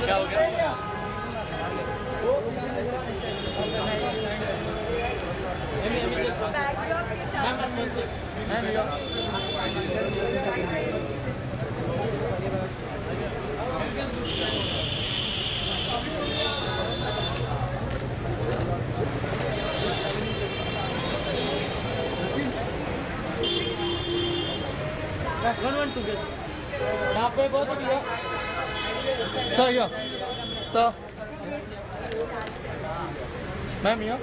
क्या हो गया बैकड्रॉप के वन वन टू गेट यहाँ पे बहुत बढ़िया sir yo sir ma'am yo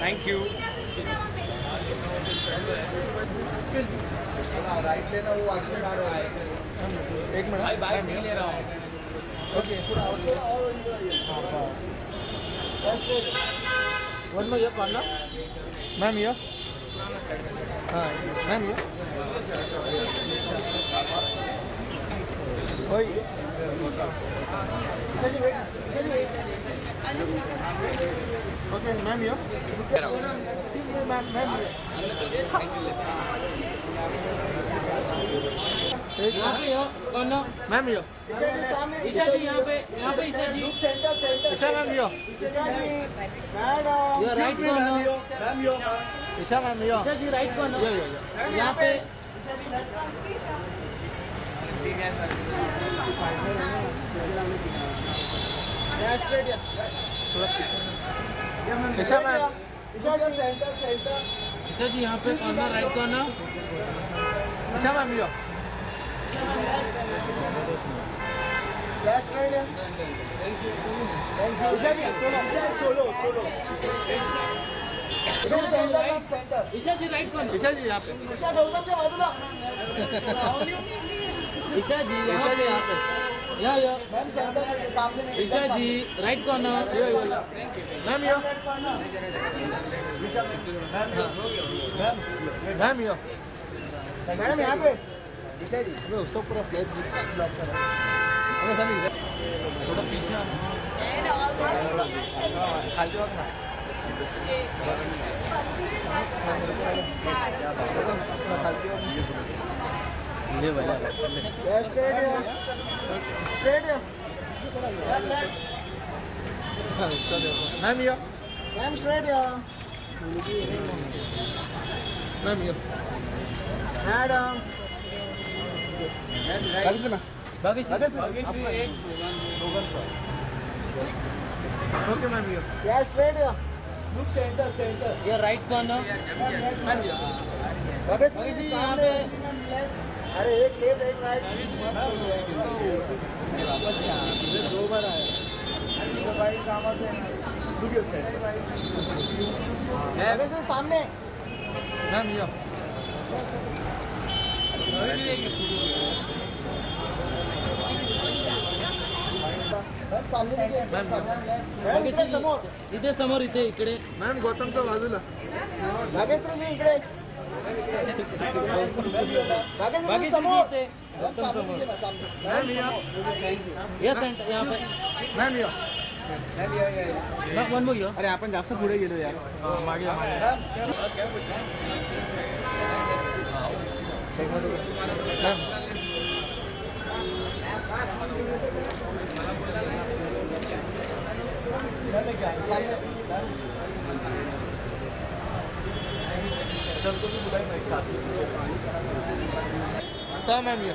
thank you right लेना वो आगे आ रहा है। एक मिनट भाई बाइक नहीं ले रहा हूँ। ओके वन में यो पाना मैम यो हाँ मैम यो ओए okay ma'am yo ma'am ma'am ma'am yo Isha ji यहाँ पे यहाँ पे Isha ji Isha ma'am yo yo right कौन Isha ma'am yo Isha ji right कौन यो यो यहाँ पे ईशा मैम ईशा जी यहाँ पे corner right corner Isha ma'am yo Last right here. Thank you. Thank you. Isha ji, solo. Isha, solo, solo. Isha, center, ma'am, center. Isha ji right corner Isha ji यहाँ पे Isha, Gautam ji, बाजूला. ईशा जी यहाँ पे यहाँ पे यहाँ यो Ma'am, center के सामने में. Isha ji right corner yo yo yo ma'am yo ma'am yo madam यहाँ पे। उसको पूरा प्लेट ब्लॉक कर थोड़ा पीछे खाली वक्त ना ले भैया straight straight ma'am yo ma'am straight ma'am okay ma'am look center center ये राइट कॉर्नर यहाँ पे अरे एक लेफ़्ट एक राइट दो बार आया सामने मैम यो बस सामने देखिए मॅम, मॅम इकडे समोर इथे समोर इथे इकडे. मॅम गौतमच्या बाजूला भाग्यश्री इकडे. बाकी जी जी समोर. गौतम समोर. सामने, सामने. मॅम या या सेंटर यहाँ मॅम या वन अरे आपण जास्त पुढे गेलो यार. मागे सर मैम ये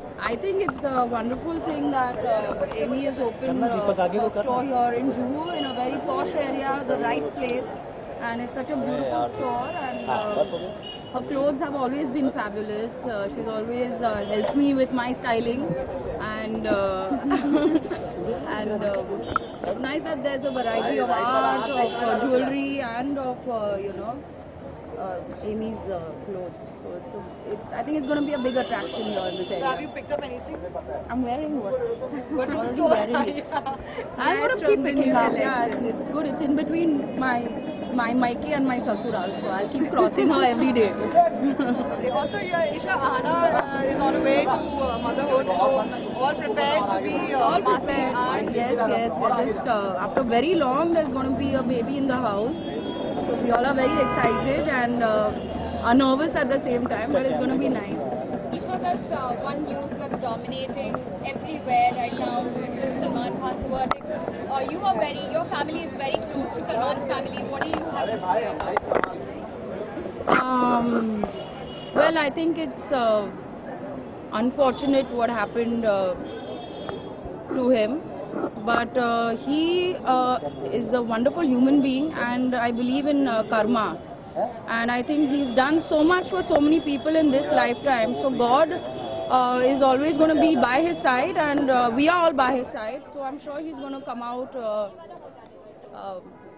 I think it's a wonderful thing that uh, Amy has opened uh, a store here in Juhu in a very posh area, the right place, and it's such a beautiful store. And uh, her clothes have always been fabulous. Uh, she's always uh, helped me with my styling, and uh, and uh, it's nice that there's a variety of art, of uh, jewelry, and of uh, you know uh, Amy's uh, clothes. So it's a, it's I think it's going to be a big attraction here in this so have you picked up anything? I'm wearing what? What the Already store? wearing it. I'm going to keep picking up. Yeah, it's, it's good. It's in between my my Mikey and my Sasural, so I'll keep crossing her every day. Okay. Also, yeah, Isha Ahana uh, is on her way to uh, motherhood, so all prepared to be uh, All prepared. Yes, yes. Just uh, after very long, there's going to be a baby in the house. We all are very excited and uh, are nervous at the same time, but it's going to be nice. Isha, there's uh, one news that's dominating everywhere right now, which is Salman Khan's verdict. Uh, you are very, your family is very close to Salman's family. What do you have to say about? Um, well, I think it's uh, unfortunate what happened uh, to him, but uh, he uh, is a wonderful human being and I believe in uh, karma and I think he's done so much for so many people in this lifetime so God uh, is always going to be by his side and uh, we are all by his side so I'm sure he's going to come out uh,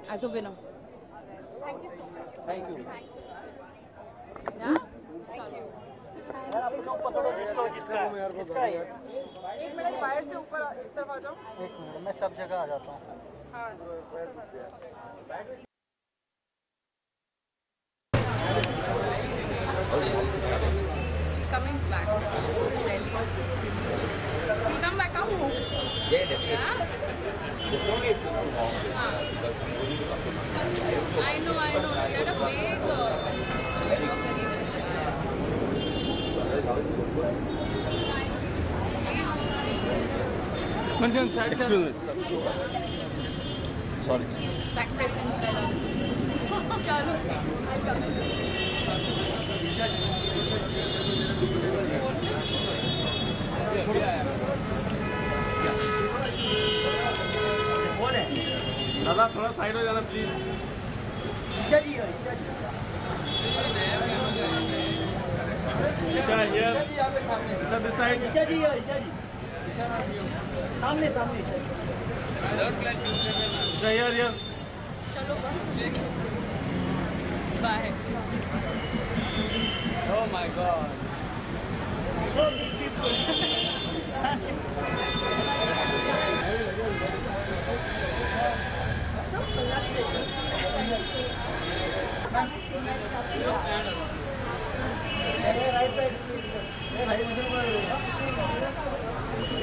as a winner. Thank you so much. Thank you. Yeah? जिसको जिसका जिसका एक minute बाहर से ऊपर इस तरफ़ आ जाओ एक मिनट मैं सब जगह आ जाता हूँ हाँ coming back to Delhi. She'll come back home. Yeah? I know, I know. We had a big uh, festival, so we worked very well. Mention side Excuse Sorry. Back in. दादा थोड़ा side हो जाना please Isha ji है, Isha ji Isha here Isha ji यहाँ पे सामने Isha this side Isha ji है, ईशा जी. सामने सामने। Isha ji Isha here here Chalo,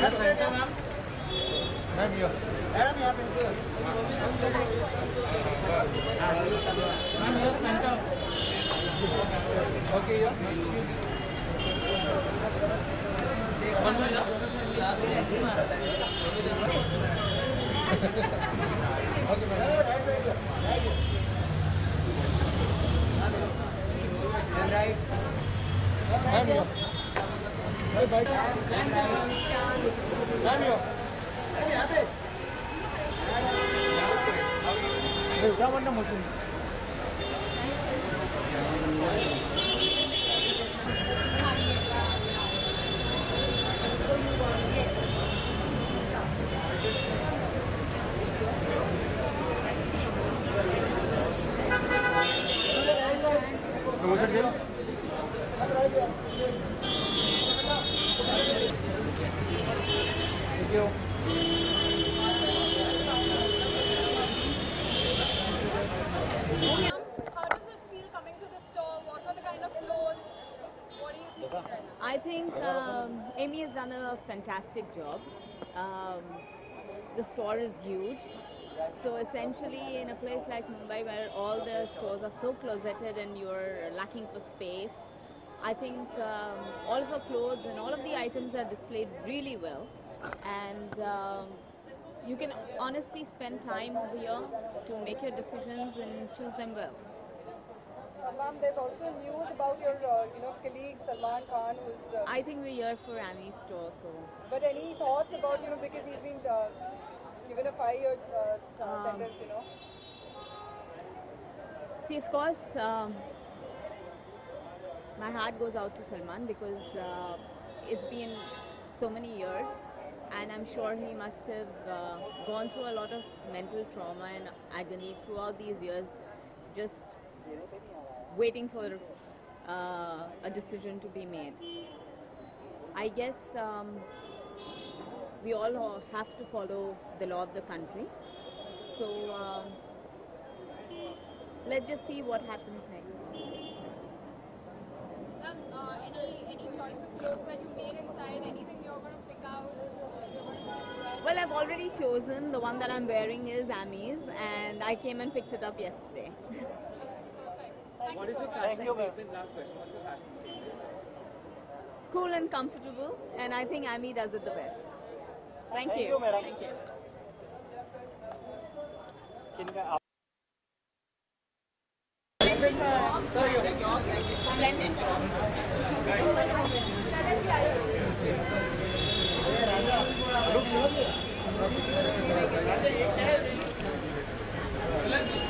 bus. Bye. Oh my god. Right side भाई मुझे yes center ma'am ma'am yo madam यहाँ पे मैम ये center okay yo ma'am yo ma'am yo promotion चाहिए fantastic job. Um, the store is huge. So essentially, in a place like Mumbai where all the stores are so closeted and you're lacking for space, I think um, all of her clothes and all of the items are displayed really well. And um, you can honestly spend time over here to make your decisions and choose them well. Uh, Ma'am, there's also news about your, uh, you know, colleague Salman Khan, who's. Uh, I think we're here for Amy's store, so but any thoughts about, you know, because he's been uh, given a five-year uh, Um, sentence, you know. See, of course, um, my heart goes out to Salman because uh, it's been so many years, and I'm sure he must have uh, gone through a lot of mental trauma and agony throughout these years, just waiting for uh, a decision to be made. I guess um, we all have to follow the law of the country. So. Um, let's just see what happens next. Ma'am, uh, any any choice of clothes that you made inside? Anything you're gonna pick out? You're gonna wear? Well, I've already chosen. The one that I'm wearing is Amy's, and I came and picked it up yesterday. Thank what you is your fashion you, statement? Last question. Cool and comfortable, and I think Amy does it the best. Thank, Thank you. you. Thank you. You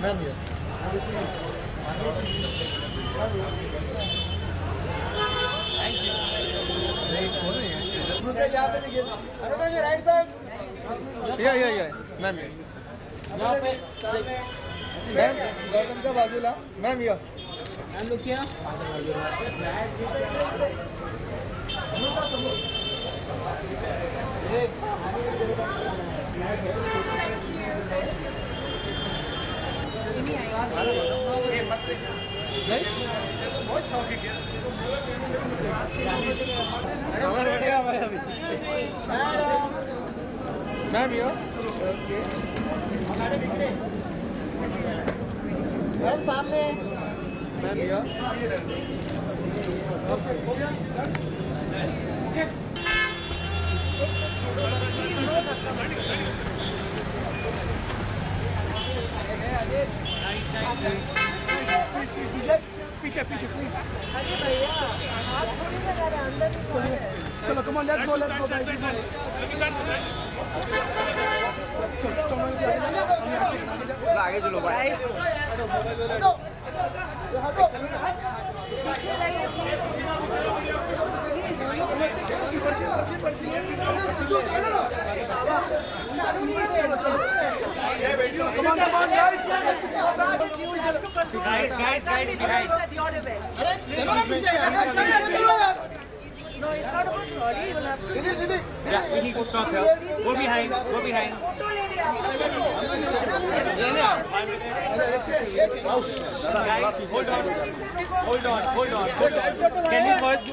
ma'am ये यहाँ पे देखिए Anurag ji right side या या या ma'am ये यहाँ पे मॅम गौतमच्या बाजूला मॅम या मॅम लुकिया मॅम या मैम सामने मॅम या पीछे पीछे प्लीज़ चलो come on let's go let's go जी चलो चलो। आगे चलो भाई पीछे लगे चलो चलो No, it's not about sorry. You will have to. Just... Yeah, we need to stop here. Go behind. Go behind. Photo, lady. Oh, Guys, hold on. Hold on. Hold on. Hold on. Can you first?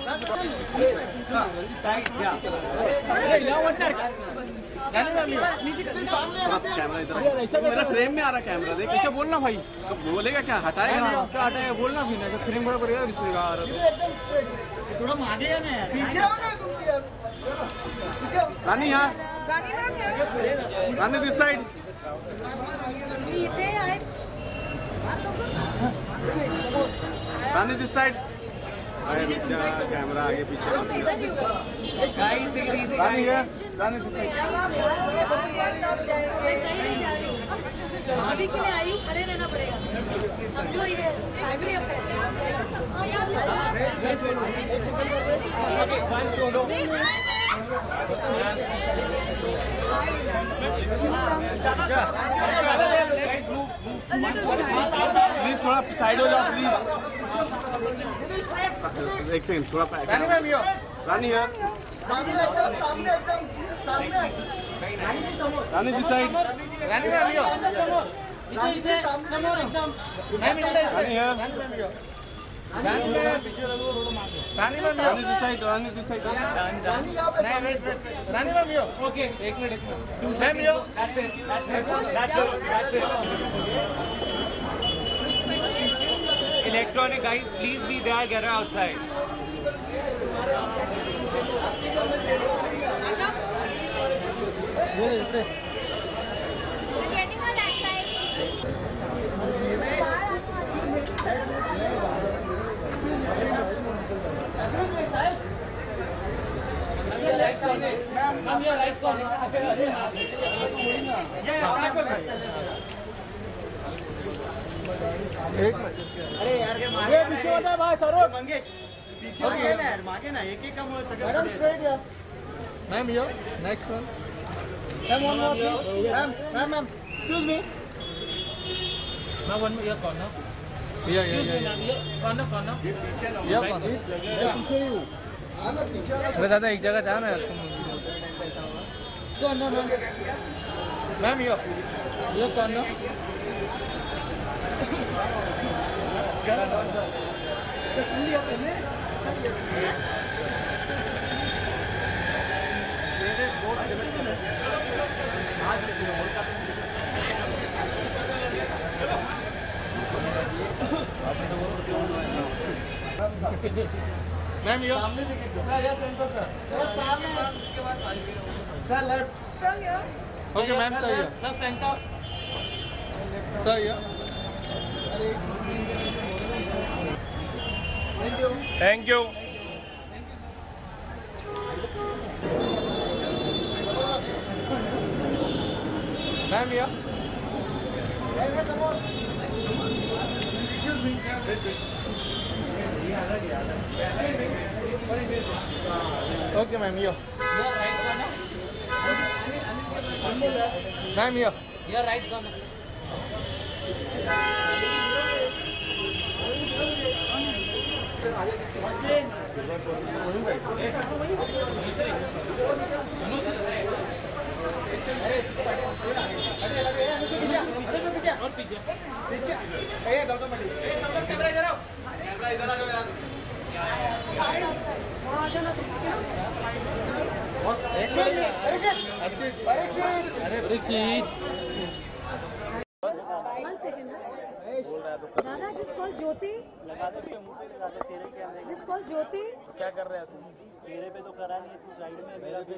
Thanks. Yeah. Hey, now one मेरा frame में आ रहा camera देख। ऐसे बोलना भाई। तो बोलेगा क्या? हटाएगा? हटाएगा बोलना भी नहीं फ्रेम बड़ा पड़ेगा दिखेगा आ रहा थोड़ा आगे है? ना पीछे हो ना तुम पीछे हो रानी यहाँ. Rani this side Rani this side camera आगे पीछे। Guys, take it रानी. है? साइड अभी के लिए आई हूँ खड़े रहना पड़ेगा। समझो ये फैमिली प्लीज़ थोड़ा साइड हो जाओ प्लीज़ एक सेकंड थोड़ा रानी मैम यो रानी यार सामने एकदम सामने एकदम सामने Rani this side Rani ma'am yo इथे इथे समोर एकदम मॅम इकडे रानी यार Rani ma'am Rani ma'am Rani this side Rani this side नाही wait wait Rani ma'am yo okay एक मिनिट एक minute ma'am yo That's it. That's it. That's it. Electronic guys, please be there. Get her outside. Getting on that side. Ma'am yo right corner एक अरे यार पीछे होता है भाई सरोज मंगेश पीछे ना यार ना एक एक का मुळे सगळं मॅडम स्ट्रेट या ma'am yo next one one more please ma'am ma'am ma'am excuse me one corner या या या कॉर्नर कॉर्नर कॉर्नर पीछे ही हूँ हाँ ना अरे दादा एक जगह जाना यार कौन मैम मैम यो यो कौन मैम यो सामने देखिए सर या सेंटर सर सर सामने उसके बाद सर लेफ़्ट ओके मैम सही है Sir, center. सही है। Thank you okay ma'am yo ma'am yo yo right corner पीछे से Thank you. Ma'am, yeah. Okay, ma'am, here. Ma'am, here. You're right, Gana. यार अरे Parikshit One second. Dada, just call Jyoti. Just call Jyoti. क्या कर रहे हैं तुम तेरे पे तो करा नहीं तू साइड में मेरा पे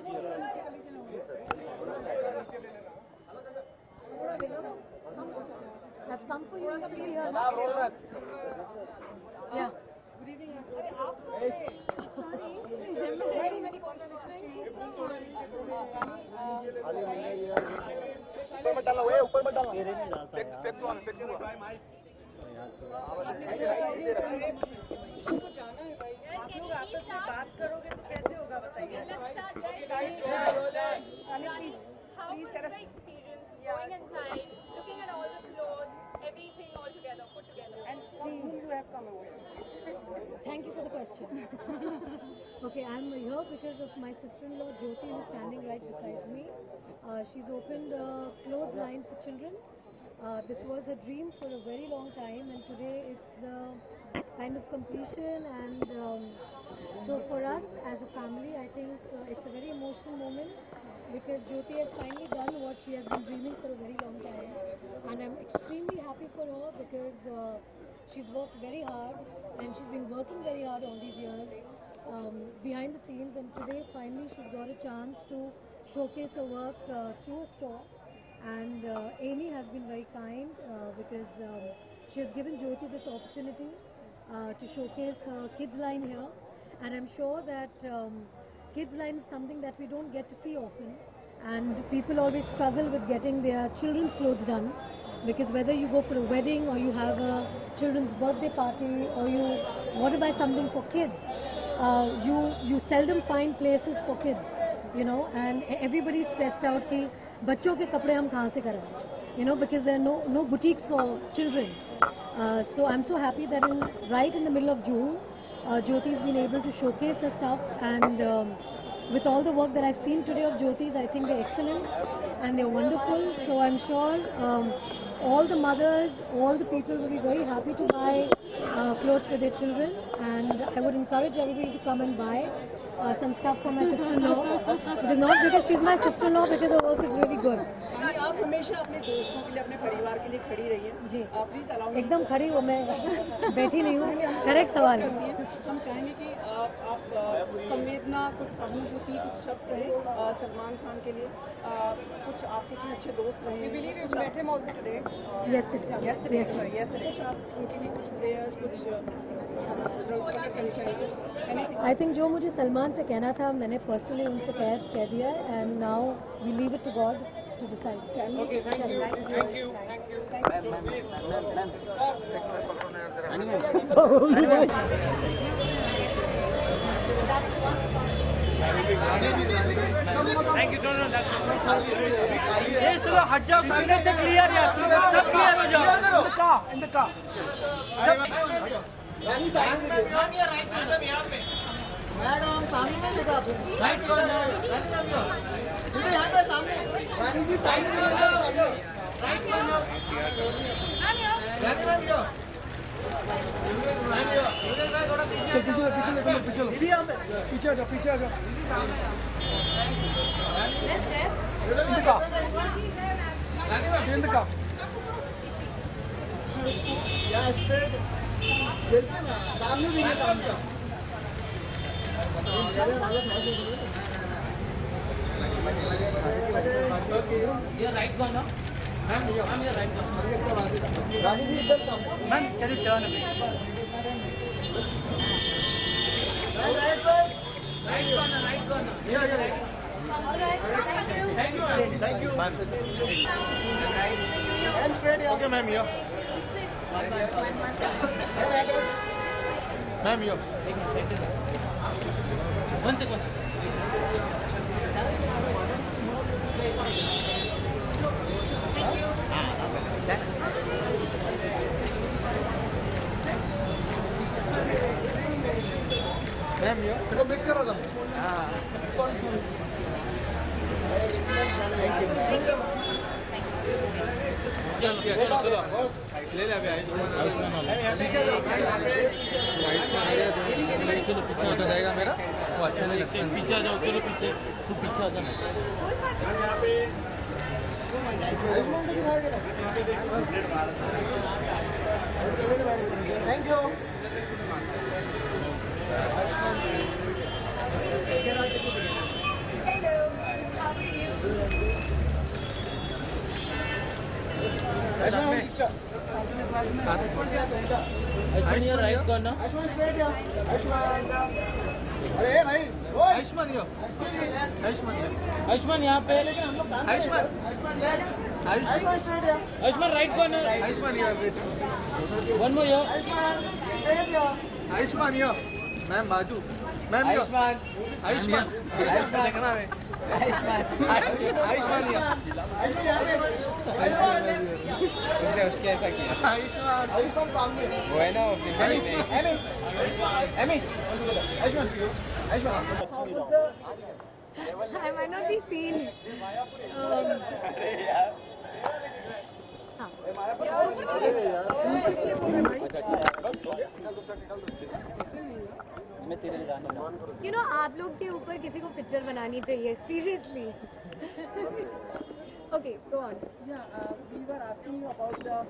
I've come for you. Should be here. Yeah. Very, very ऊपर मत डालो ए ऊपर मत डालो तेरे नहीं डालता फेंक फेंक दो फेंक दो है आप लोग आपस तो? Thank you for the question. okay, I'm here because of my sister-in-law Jyoti, who's standing right besides me. Uh, she's opened a clothes line for children. Uh, this was a dream for a very long time, and today it's the kind of completion. And um, so, for us as a family, I think uh, it's a very emotional moment because Jyoti has finally done what she has been dreaming for a very long time, and I'm extremely happy for her because. Uh, She's worked very hard and she's been working very hard all these years um, behind the scenes. And today, finally, she's got a chance to showcase her work uh, through a store. And uh, Amy has been very kind uh, because um, she has given Jyoti this opportunity uh, to showcase her kids line here, and I'm sure that um, kids line is something that we don't get to see often, and people always struggle with getting their children's clothes done because whether you go for a wedding or you have a children's birthday party or you want to buy something for kids, uh, you you seldom find places for kids, you know, and everybody's stressed out कि बच्चों के कपड़े हम कहाँ से कराएं, you know, because there are no no boutiques for children. Uh, so I'm so happy that in right in the middle of June, uh, Jyoti's been able to showcase her stuff and. Um, with all the work that I've seen today of Jyoti's, I think they're excellent and they're wonderful. So I'm sure um, all the mothers, all the people will be very happy to buy uh, clothes for their children. And I would encourage everybody to come and buy Uh, some stuff for my sister-in-law. because not because she's my sister-in-law, because her work is really good. आप हमेशा अपने दोस्तों के लिए अपने परिवार के लिए खड़ी रही हैं जी प्लीज़ अलाउ एकदम खड़ी हूँ मैं बैठी नहीं हूँ करेक्ट सवाल है हम चाहेंगे कि आप, आप अ, संवेदना कुछ सहानुभूति कुछ शब्द कहें अ, सलमान खान के लिए अ, कुछ आपके इतने अच्छे दोस्त रहे हैं believe you कुछ met him also today. Yesterday. yesterday, Yesterday. yesterday. कुछ आप उनके लिए कुछ prayers कुछ आई थिंक जो मुझे सलमान से कहना था मैंने पर्सनली उनसे कह कह दिया and now we leave it to God to decide Okay, thank you. Thank you. Thank you. Thank you चलो हट जाओ सामने से क्लियर यार सब क्लियर हो जाओ in the car. रानी सामने मैडम सामने car in the car यहाँ straight बिल्कुल ना सामने देखिए सामने ये राइट को ना मैम मैम ये राइट को रानी जी इधर सामने ma'am can you turn right side right को ना राइट को ना Thank you. Thank you. And straight here. Okay, ma'am, here. Ma'am, here. One second Ma'am, here. देखो मिस कर था सॉरी सॉरी चलो चलो चलो ले ले अभी आयुष्मान आयुष्मान चलो पीछे होता जाएगा मेरा वो अच्छा नहीं लगता पीछे आ जाओ चलो पीछे तू पीछे आ जा थैंक you. आयुष्मान ये राइट को ना Ashwan, straight here. Ashwan. अरे भाई आयुष्मान यो आयुष्मान आयुष्मान यहाँ पे Ayushmann Ayushmann straight here. Ayushmann right को ना Aishman here. One more yo Ayushmann straight here. Ma'am, बाजू. Here. आयुष्मान. Aishman देखना है. आयुष्मान. आयुष्मान. आयुष्मान उसने उसके ऐसा किया Aishman. आयुष्मान सामने. वो है ना वो बिल्कुल ही नहीं Amy. Amy. Aishman. Aishman. How was the I might not you know आप लोग के ऊपर किसी को पिक्चर बनानी चाहिए seriously okay and about how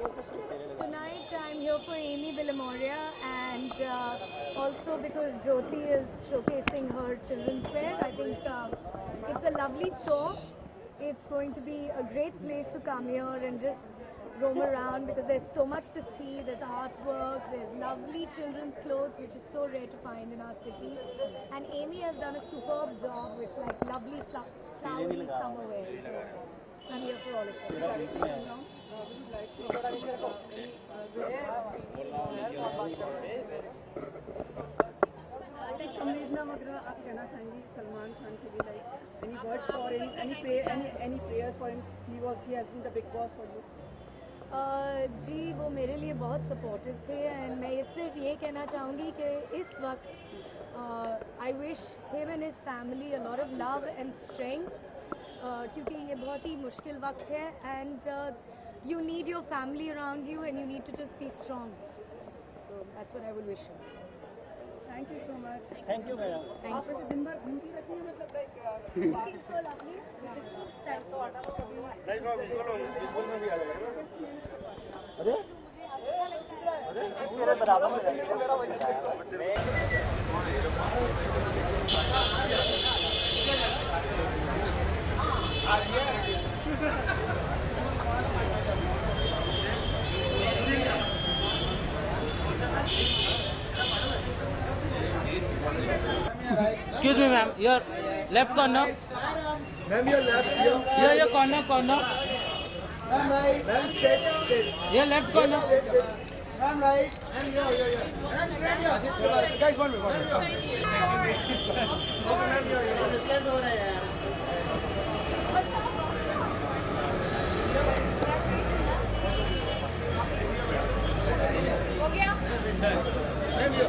was the tonight I am here for Amy Billimoria and also because Jyoti is showcasing her children's where I think it's a lovely store It's going to be a great place to come here and just roam around because there's so much to see. There's artwork, there's lovely children's clothes, which is so rare to find in our city. And Amy has done a superb job with like lovely fla- flowery summer wear. So I'm here for all of you. Like Samvedna Magra आप कहना चाहेंगी सलमान खान के लिए like any words for any any pray any any prayers for him he was he has been the Bigg Boss for you Uh, जी, वो मेरे लिए बहुत supportive थे एंड मैं ये सिर्फ़ ये कहना चाहूँगी कि इस वक्त I wish him and his family a lot of love and strength क्योंकि ये बहुत ही मुश्किल वक्त है and you need your family around you and you need to just be strong so that's what I will wish thank you so much thank you madam आप वैसे दिन भर घूमती रहती हैं मतलब लाइक सो लवली थैंक अरे? अरे मेरे बराबर में रहेगा मेरा वही Excuse me, ma'am. Your left corner. Ma'am, your left here. Here, your corner, corner. Ma'am, right. Ma'am, straight, straight. Your left corner. Ma'am, right. Ma'am, here, here, here. Ma'am, straight here. Guys, one minute, one minute. Ma'am, here, here. Left हो रहा है यार. हो गया. Thank you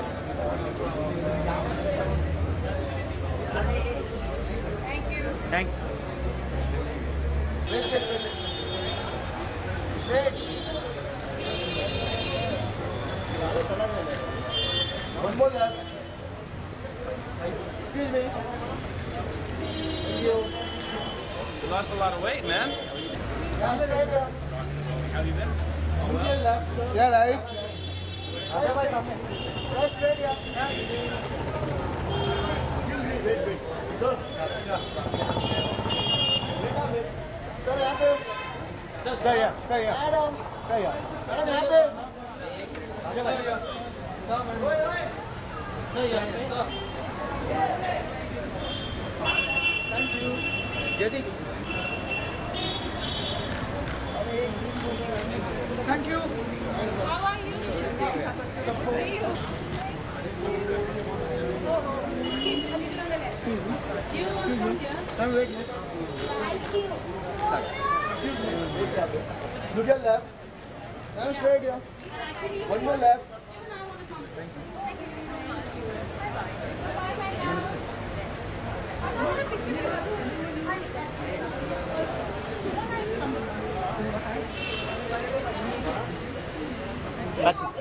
Thank. One more left. Excuse me. Thank you. You lost a lot of weight, man. Yeah, straight here. Have you been? Look here left. Yeah, right. Say yeah, say yeah. Adam. Say yeah. Adam, help him. Say yeah. Thank you. Jyoti. Thank you. How are you? See you. Excuse me. You come here. I'm waiting. I see you. Look at left. And straight here. One more left. Hadi.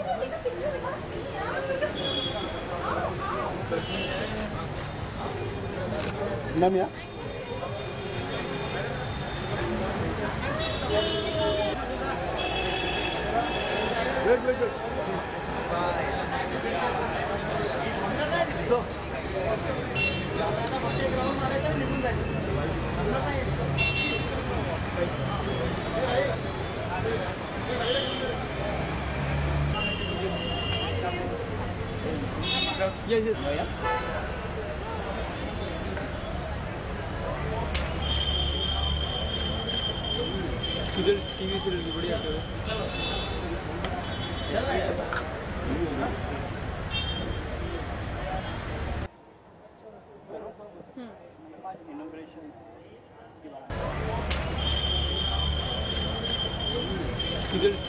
Nem ya? Yes, yes, yeah. किधर TV serial की बढ़िया है किधर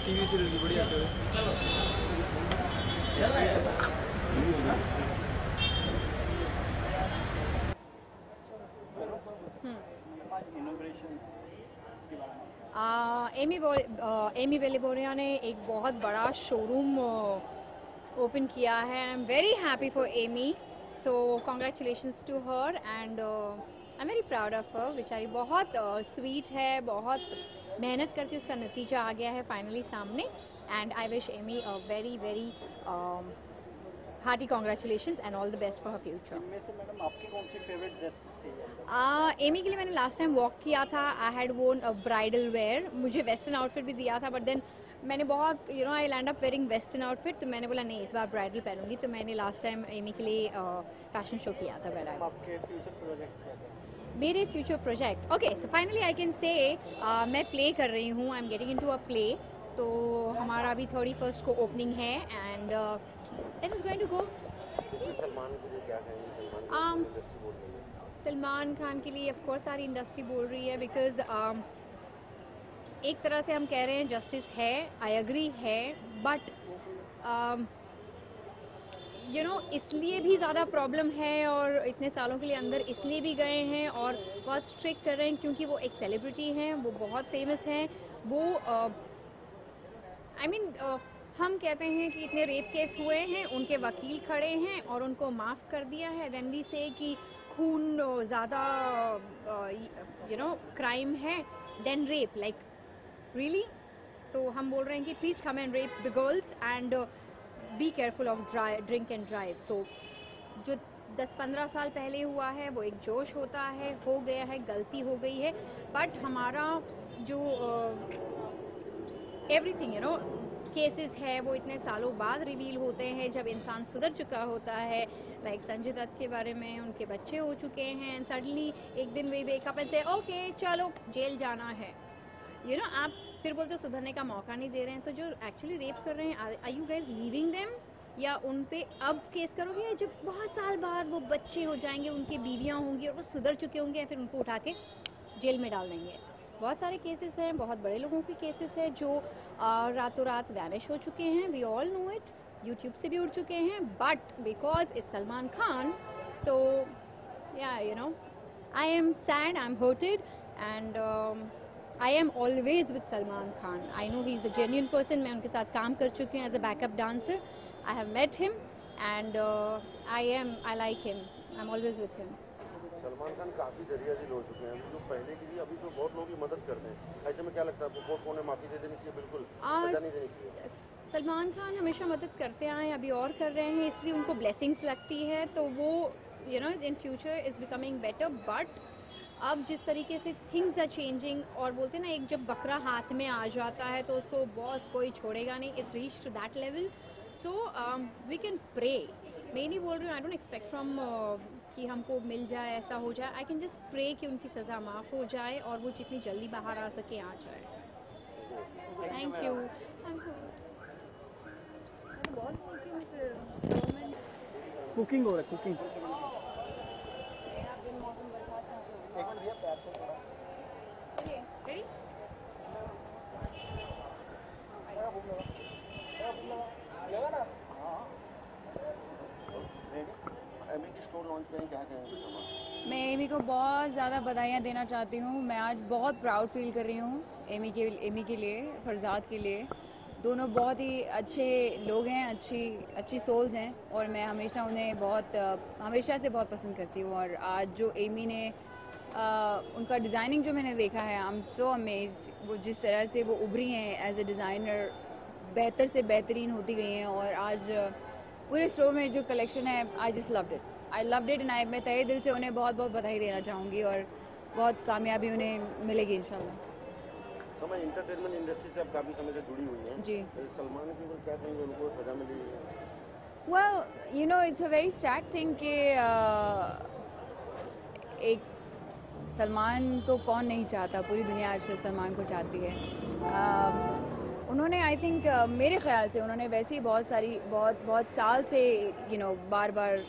TV serial की बढ़िया है Amy Amy वेलिबोरिया ने एक बहुत बड़ा शोरूम ओपन किया है। I am very happy for Amy so congratulations to her and I am very proud of her बेचारी बहुत स्वीट है, बहुत मेहनत करके उसका नतीजा आ गया है फाइनली सामने। And I wish Amy very very hearty congratulations and all the best for her future. इनमें से मैडम आपकी कौन सी फेवरेट ड्रेस थी? एमी के लिए मैंने लास्ट टाइम वॉक किया था I had won bridal wear मुझे वेस्टर्न आउटफिट भी दिया था बट देन मैंने बहुत you know I land up wearing western outfit तो मैंने बोला नहीं इस बार ब्राइडल पहनूँगी। तो मैंने लास्ट टाइम एमी के लिए फ़ैशन शो किया था ब्राइडल आपके फ्यूचर प्रोजेक्ट मेरे future project okay so finally I can say मैं प्ले कर रही हूँ I am getting into a play तो हमारा अभी थर्टी फ़र्स्ट को ओपनिंग है and that is going to go Salman Khan के लिए ऑफकोर्स सारी इंडस्ट्री बोल रही है बिकॉज़ um, एक तरह से हम कह रहे हैं जस्टिस है आई एग्री है बट यू नो इसलिए भी ज़्यादा प्रॉब्लम है और इतने सालों के लिए अंदर इसलिए भी गए हैं और बहुत स्ट्रिक्ट कर रहे हैं क्योंकि वो एक सेलिब्रिटी हैं वो बहुत फ़ेमस हैं वो आई मीन हम कहते हैं कि इतने रेप केस हुए हैं, उनके वकील खड़े हैं और उनको माफ़ कर दिया है। देन वी से कि खून ज़्यादा यू नो क्राइम है देन रेप लाइक रियली तो हम बोल रहे हैं कि please come and rape the girls and be careful of drink and drive so जो 10-15 साल पहले हुआ है, वो एक जोश होता है, हो गया है, गलती हो गई है। बट हमारा जो एवरीथिंग यू नो केसेस है, वो इतने सालों बाद रिवील होते हैं, जब इंसान सुधर चुका होता है लाइक संजय दत्त के बारे में, उनके बच्चे हो चुके हैं एंड सडनली एक दिन we wake up and say okay चलो, जेल जाना है. यू नो आप फिर बोलते हो, सुधरने का मौका नहीं दे रहे हैं। तो जो एक्चुअली रेप कर रहे हैं I you guys leaving them या उन पे अब केस करोगे, या जब बहुत साल बाद वो बच्चे हो जाएँगे, उनकी बीवियाँ होंगी और वो सुधर चुके होंगे, या फिर उनको उठा के जेल में डाल देंगे? बहुत सारे केसेस हैं, बहुत बड़े लोगों के केसेस हैं जो रातों रात वैनिश हो चुके हैं। We all know it YouTube से भी उड़ चुके हैं but because it's Salman Khan तो या you know I am sad I am hurted and I am always with Salman Khan I know he is a genuine person मैं उनके साथ काम कर चुकी हूँ as a backup dancer I have met him and I am I like him I am always with him Salman Khan काफ़ी दरिया दिल हो चुके हैं। जो पहले की थी अभी तो बहुत लोगों की मदद करते हैं। ऐसे में क्या लगता है आपको कोर्ट को उन्हें माफ़ी दे देनी चाहिए बिल्कुल। नहीं देनी चाहिए। सलमान खान हमेशा मदद करते आए अभी और कर रहे हैं इसलिए उनको ब्लेसिंग्स लगती है। तो वो you know in future is becoming better but अब जिस तरीके से थिंग्स आर चेंजिंग और बोलते हैं ना एक जब बकरा हाथ में आ जाता है तो उसको बॉस कोई छोड़ेगा नहीं। It's reach to that level so we can pray मैं नहीं बोल रही हूँ आई डोंट एक्सपेक्ट फ्रॉम कि हमको मिल जाए ऐसा हो जाए। आई कैन जस्ट प्रे कि उनकी सज़ा माफ़ हो जाए और वो जितनी जल्दी बाहर आ सके आ जाए। थैंक यू बहुत बोलती हूँ कुकिंग हो रहा है कुकिंग रेडी मैं एमी को बहुत ज़्यादा बधाइयाँ देना चाहती हूँ। मैं आज बहुत प्राउड फील कर रही हूँ एमी के एमी के लिए फरजाद के लिए। दोनों बहुत ही अच्छे लोग हैं अच्छी अच्छी सोल्स हैं और मैं हमेशा उन्हें बहुत हमेशा से बहुत पसंद करती हूँ और आज जो एमी ने अ, उनका डिज़ाइनिंग जो मैंने देखा है आई एम सो अमेज वो जिस तरह से वो उभरी हैं एज ए डिज़ाइनर बेहतर से बेहतरीन होती गई हैं और आज पूरे स्टोर में जो कलेक्शन है I just loved it I loved it and I मैं तहे दिल से उन्हें बहुत बहुत बधाई देना चाहूँगी और बहुत कामयाबी उन्हें मिलेगी इंशाल्लाह। समय इंटरटेनमेंट इंडस्ट्री से आप काफ़ी समय से जुड़ी हुई हैं। जी। तो सलमान के ऊपर क्या कहेंगे? उनको सजा मिली Well, you know, it's a very sad thing कि एक सलमान तो कौन नहीं चाहता? पूरी दुनिया आज से सलमान को चाहती है। उन्होंने आई थिंक मेरे ख्याल से उन्होंने वैसे ही बहुत सारी बहुत बहुत साल से यू नो बार बार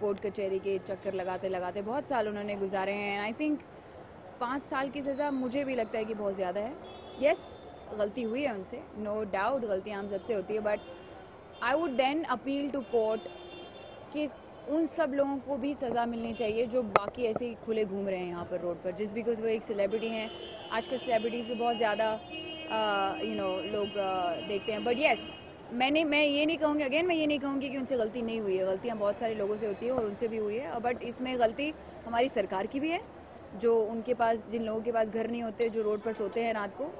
कोर्ट कचहरी के चक्कर लगाते लगाते बहुत साल उन्होंने गुजारे हैं। एंड आई थिंक पाँच साल की सज़ा मुझे भी लगता है कि बहुत ज़्यादा है। यस गलती हुई है उनसे नो डाउट गलती हम सबसे होती है but I would then appeal to court कि उन सब लोगों को भी सज़ा मिलनी चाहिए जो बाकी ऐसे ही खुले घूम रहे हैं यहाँ पर रोड पर जिस बिकॉज़ वो एक सेलिब्रिटी हैं। आजकल सेलिब्रिटीज़ भी बहुत ज़्यादा यू नो लोग uh, देखते हैं। बट येस मैंने, मैं ये नहीं कहूँगी अगेन मैं ये नहीं कहूँगी कि उनसे गलती नहीं हुई है। गलतियाँ बहुत सारे लोगों से होती है और उनसे भी हुई है। बट इसमें गलती हमारी सरकार की भी है, जो उनके पास, जिन लोगों के पास घर नहीं होते, जो रोड पर सोते हैं रात को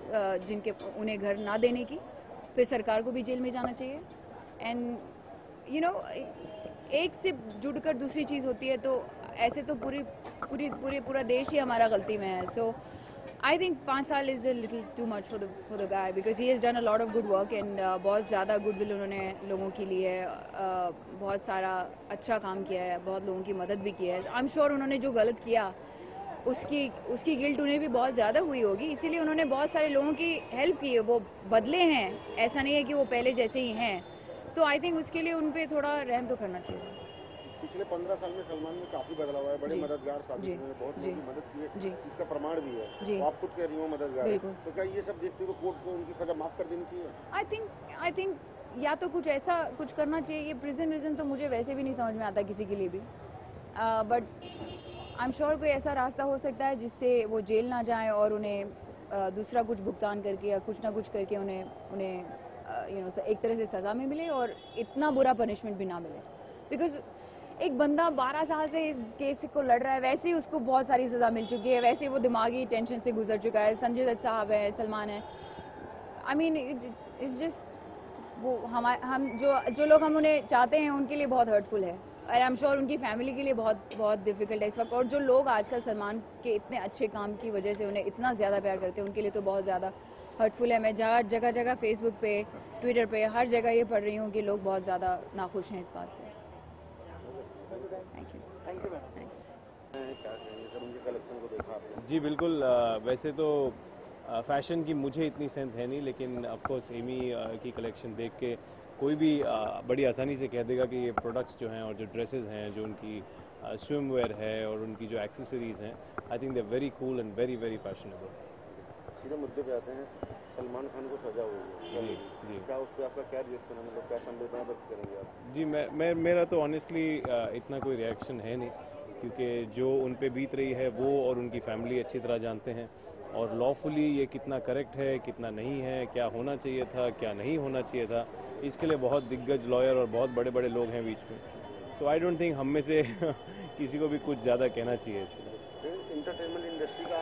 जिनके, उन्हें घर ना देने की, फिर सरकार को भी जेल में जाना चाहिए। एंड यू नो एक से जुड़कर दूसरी चीज़ होती है तो ऐसे तो पूरी पूरी, पूरे, पूरा देश ही हमारा गलती में है। सो आई थिंक पाँच साल is a little too much for the for the guy because he has done a lot of good work and बहुत ज़्यादा गुडविल उन्होंने लोगों की लिए uh, बहुत सारा अच्छा काम किया है बहुत लोगों की मदद भी की है। आई एम श्योर उन्होंने जो गलत किया उसकी उसकी गिल्ट उन्हें भी बहुत ज़्यादा हुई होगी। इसीलिए उन्होंने बहुत सारे लोगों की हेल्प की है वो बदले हैं। ऐसा नहीं है कि वो पहले जैसे ही हैं। तो आई थिंक उसके लिए उन पर थोड़ा रहम तो करना चाहिए। पिछले पंद्रह साल में सलमान में काफ़ी बदलाव आया बड़े मददगार साबित हुए बहुत लोगों की मदद की है। इसका प्रमाण भी है। तो आप खुद कह रही हो मददगार तो क्या ये सब देखते हुए कोर्ट को उनकी सजा माफ़ कर देनी चाहिए? आई थिंक आई थिंक या तो कुछ ऐसा कुछ करना चाहिए। ये प्रिजन विजन तो मुझे वैसे भी नहीं समझ में आता किसी के लिए भी। बट आई एम श्योर कोई ऐसा रास्ता हो सकता है जिससे वो जेल ना जाए और उन्हें दूसरा कुछ भुगतान करके या कुछ ना कुछ करके उन्हें उन्हें यू नो एक तरह से सज़ा में मिले और इतना बुरा पनिशमेंट भी ना मिले। बिकॉज़ एक बंदा 12 साल से इस केस को लड़ रहा है, वैसे ही उसको बहुत सारी सज़ा मिल चुकी है, वैसे ही वो दिमागी टेंशन से गुजर चुका है, संजय दत्त साहब है, सलमान है। आई मीन इट्स जस्ट वो हम हम जो जो लोग हम उन्हें चाहते हैं, उनके लिए बहुत हर्टफुल है। आई एम श्योर उनकी फैमिली के लिए बहुत बहुत डिफ़िकल्ट है इस वक्त। और जो लोग आजकल सलमान के इतने अच्छे काम की वजह से उन्हें इतना ज़्यादा प्यार करते हैं, उनके लिए तो बहुत ज़्यादा हर्टफुल है। मैं जगह जगह जगह फेसबुक पे ट्विटर पे, हर जगह ये पढ़ रही हूँ कि लोग बहुत ज़्यादा नाखुश हैं इस बात से। जी, बिल्कुल वैसे तो फ़ैशन की मुझे इतनी सेंस है नहीं, लेकिन ऑफ़ कोर्स एमी की कलेक्शन देख के कोई भी बड़ी आसानी से कह देगा कि ये प्रोडक्ट्स जो हैं और जो ड्रेसेस हैं, जो उनकी स्विमवेयर है और उनकी जो एक्सेसरीज हैं I think they very cool and very very fashionable सीधे मुद्दे पे आते हैं सलमान खान को सजा हुई है। जी, जी। क्या उस पर आपका क्या रिएक्शन है? मतलब क्या संवेदना व्यक्त करेंगे आप? जी मैं मैं मेरा तो ऑनेस्टली इतना कोई रिएक्शन है नहीं क्योंकि जो उन पर बीत रही है वो और उनकी फैमिली अच्छी तरह जानते हैं। और लॉफुली ये कितना करेक्ट है कितना नहीं है क्या होना चाहिए था क्या नहीं होना चाहिए था इसके लिए बहुत दिग्गज लॉयर और बहुत बड़े बड़े लोग हैं बीच में। तो आई डोंट थिंक हम में से किसी को भी कुछ ज़्यादा कहना चाहिए इस पर इंटरटेनमेंट इंडस्ट्री का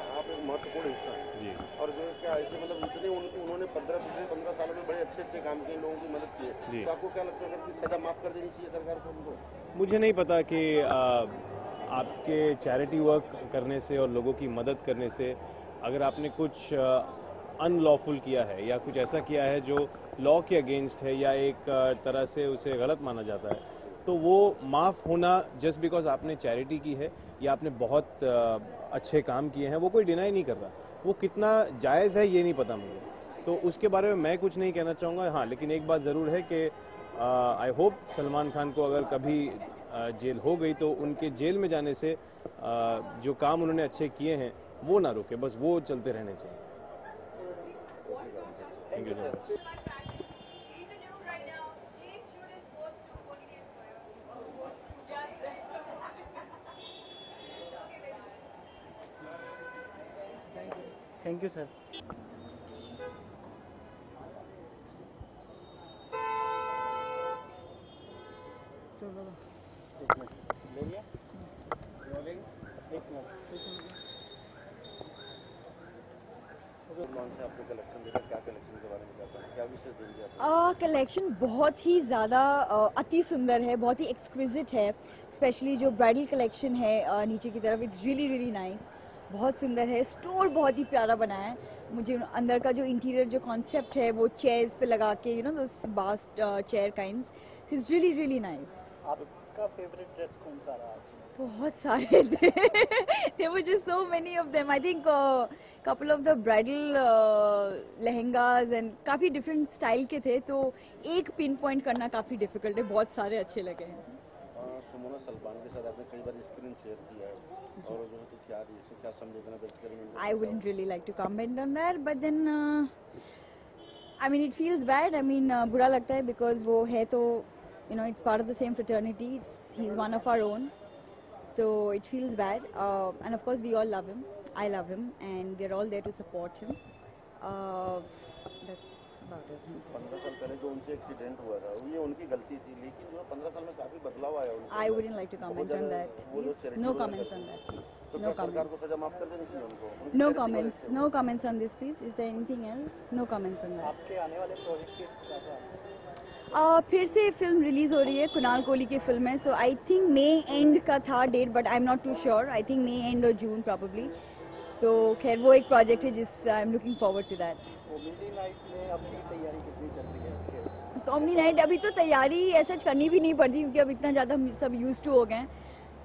महत्वपूर्ण हिस्सा हैं। और जो क्या ऐसे मतलब इतने उन, उन्होंने पंद्रह पिछले पंद्रह सालों में बड़े अच्छे अच्छे काम किए लोगों की मदद की है। तो आपको क्या लगता है कि सजा माफ़ कर देनी चाहिए सरकार को उनको? मुझे नहीं पता कि आ, आपके चैरिटी वर्क करने से और लोगों की मदद करने से अगर आपने कुछ अनलॉफुल किया है या कुछ ऐसा किया है जो लॉ के अगेंस्ट है या एक तरह से उसे गलत माना जाता है तो वो माफ़ होना जस्ट बिकॉज़ आपने चैरिटी की है या आपने बहुत अच्छे काम किए हैं, वो कोई डिनाई नहीं कर रहा। वो कितना जायज़ है ये नहीं पता मुझे। तो उसके बारे में मैं कुछ नहीं कहना चाहूँगा। हाँ लेकिन एक बात ज़रूर है कि आई होप सलमान खान को अगर कभी जेल हो गई तो उनके जेल में जाने से जो काम उन्होंने अच्छे किए हैं, वो ना रुके। बस वो चलते रहने चाहिए। Thank you so much thank you sir एक मिनट ले लिया एक मिनट सलमान से आपने कलेक्शन देखा क्या कलेक्शन के बारे में क्या कहना क्या विशेष देंगे आप कलेक्शन बहुत ही ज़्यादा अति सुंदर है, बहुत ही एक्सक्विजिट है स्पेशली जो ब्राइडल कलेक्शन है नीचे की तरफ़ इट्स रियली रियली नाइस बहुत सुंदर है। स्टोर बहुत ही प्यारा बना है। मुझे अंदर का जो इंटीरियर जो कॉन्सेप्ट है वो चेयर्स पे लगा के you know those best chair kinds it's really really nice आपका फेवरेट ड्रेस कौन सा रहा? बहुत सारे थे। Were just so many of them. I think uh, couple of the bridal uh, and काफ़ी डिफरेंट स्टाइल के थे तो एक पिन पॉइंट करना काफ़ी डिफ़िकल्ट है। बहुत सारे अच्छे लगे हैं। आ, सलमान के साथ आपने कई बार स्क्रीन शेयर किया है और जो है तो क्या रिएक्शन क्या संवेदना व्यक्त करेंगे उनके I wouldn't really like to comment on that, but then uh, I mean it feels bad. I mean uh, बुरा लगता है because वो है तो you know it's part of the same fraternity. It's he's one of our own. So it feels bad, uh, and of course we all love him. I love him, and we're all there to support him. Uh, that's about it. पंद्रह साल पहले जो उनसे accident हुआ था ये उनकी गलती थी लेकिन जो पंद्रह साल में काफ़ी बदलाव आया उनके I wouldn't like to comment on that. Please, no comments on that, please. तो No comments. No comments. No comments on this, please. Is there anything else? No comments on that. आपके आने वाले प्रोजेक्ट के क्या क्या Uh, फिर से film release हो रही है कुणाल कोहली की फ़िल्म है सो आई थिंक मे एंड का था date but I am not too sure I think May end और जून प्रॉब्ली तो खैर वो एक प्रोजेक्ट है जिस I am looking forward to that comedy night night अभी तो तैयारी ऐसा करनी भी नहीं पड़ती क्योंकि अब इतना ज़्यादा हम सब यूज़ टू हो गए हैं।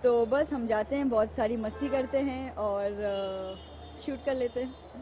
तो बस हम जाते हैं, बहुत सारी मस्ती करते हैं और शूट कर लेते हैं।